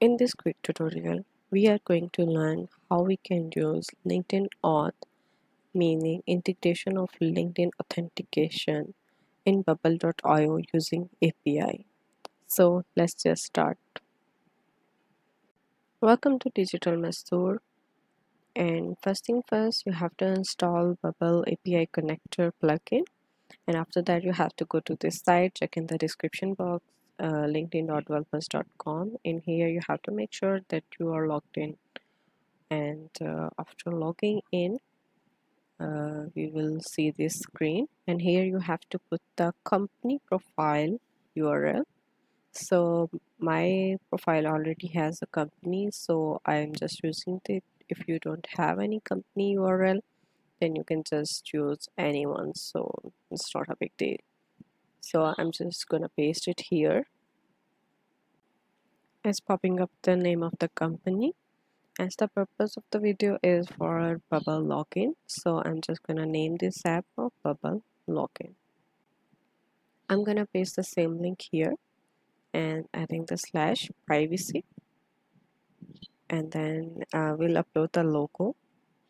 In this quick tutorial, we are going to learn how we can use LinkedIn Auth, meaning integration of LinkedIn authentication in bubble.io using API. So let's just start. Welcome to Digital Mazdoor. And first thing first, you have to install Bubble API Connector plugin. And after that, you have to go to this site, check in the description box uh, linkedin.developers.com in here you have to make sure that you are logged in. And uh, after logging in uh, we will see this screen. And here you have to put the company profile URL so my profile already has a company so I'm just using it if you don't have any company URL then you can just use anyone. So it's not a big deal so I'm just gonna paste it here. It's popping up the name of the company. As the purpose of the video is for bubble login. So I'm just gonna name this app of bubble login. I'm gonna paste the same link here and adding the slash privacy. And then uh, we'll upload the logo.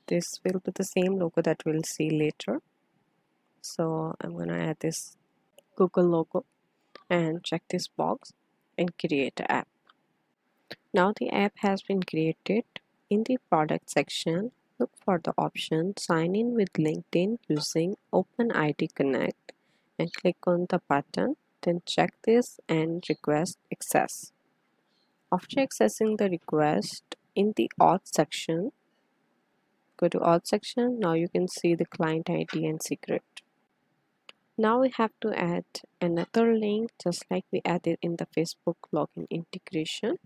This will be the same logo that we'll see later. So I'm gonna add this Google logo and check this box and create app. Now the app has been created. In the product section, look for the option sign in with LinkedIn using OpenID Connect and click on the button. Then check this and request access. After accessing the request in the auth section, go to auth section. Now you can see the client ID and secret. Now we have to add another link just like we added in the Facebook login integration.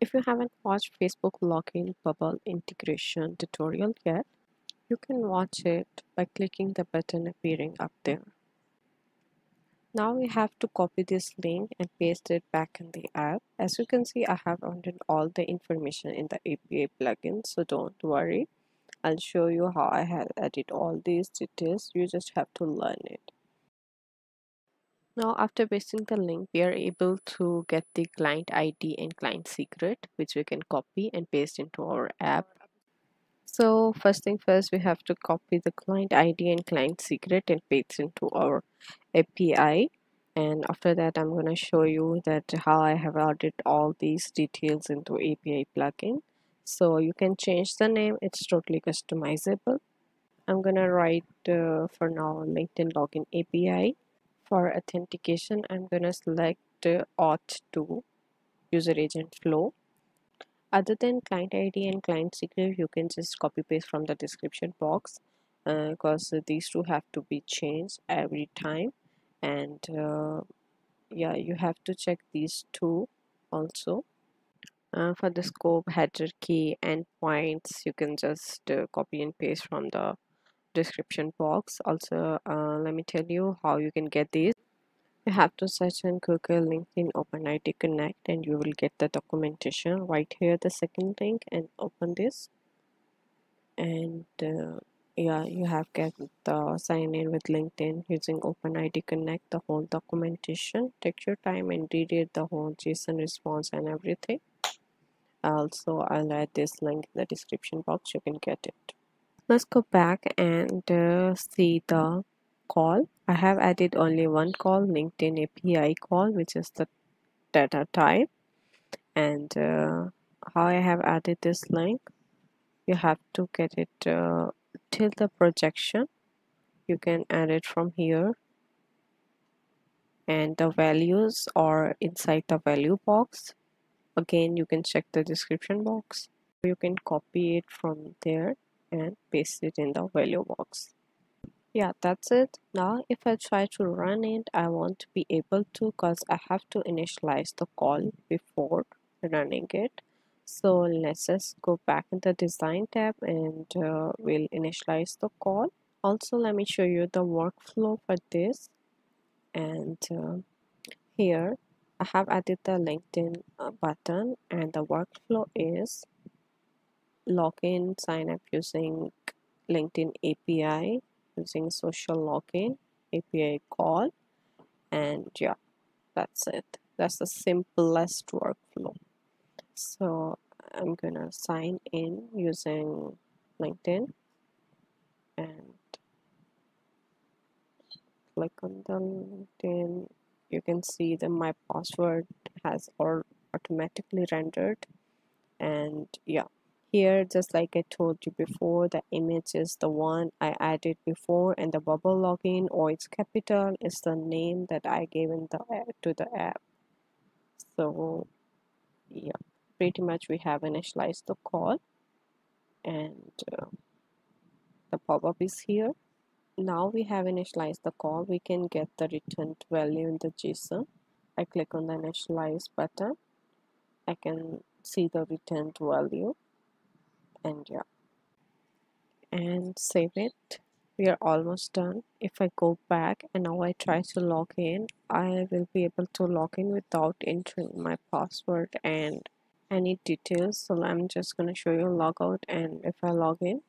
If you haven't watched Facebook login bubble integration tutorial yet, you can watch it by clicking the button appearing up there. Now we have to copy this link and paste it back in the app. As you can see, I have entered all the information in the API plugin, so don't worry. I'll show you how I have added all these details. You just have to learn it. Now after pasting the link, we are able to get the client ID and client secret, which we can copy and paste into our app. So first thing first, we have to copy the client ID and client secret and paste into our API. And after that, I'm going to show you that how I have added all these details into API plugin. So you can change the name. It's totally customizable. I'm going to write uh, for now LinkedIn login API for authentication I'm gonna select auth 2 user agent flow. Other than client ID and client secret you can just copy paste from the description box because uh, these two have to be changed every time. And uh, yeah you have to check these two also. Uh, for the scope header key endpoints you can just uh, copy and paste from the description box. Also uh, let me tell you how you can get these you have to search on google linkedin openid connect and you will get the documentation right here the second link and open this. And uh, yeah you have get the sign in with linkedin using openid connect the whole documentation. Take your time and read it the whole json response and everything. Also i'll add this link in the description box. You can get it let's go back and uh, see the call. I have added only one call LinkedIn API call which is the data type. And uh, how I have added this link you have to get it uh, till the projection. You can add it from here. And the values are inside the value box. Again you can check the description box. You can copy it from there and paste it in the value box. Yeah that's it. Now if I try to run it I won't be able to because I have to initialize the call before running it. So let's just go back in the design tab and uh, we'll initialize the call. Also let me show you the workflow for this. And uh, here I have added the LinkedIn uh, button and the workflow is login sign up using LinkedIn API using social login API call and yeah that's it. That's the simplest workflow. So I'm gonna sign in using LinkedIn and click on the LinkedIn. You can see that my password has all automatically rendered and yeah here just like I told you before the image is the one I added before and the bubble login or its capital is the name that I gave in the to the app. So yeah pretty much we have initialized the call and uh, the pop-up is here. Now we have initialized the call we can get the returned value in the JSON. I click on the initialize button. I can see the returned value and yeah. And save it. We are almost done. If I go back and now I try to log in I will be able to log in without entering my password and any details. So I'm just gonna show you logout and if I log in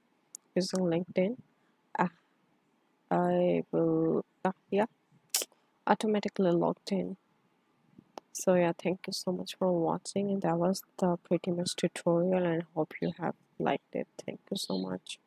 using LinkedIn uh, I will uh, yeah automatically logged in. So yeah thank you so much for watching. And that was the pretty much tutorial and hope you have liked it thank you so much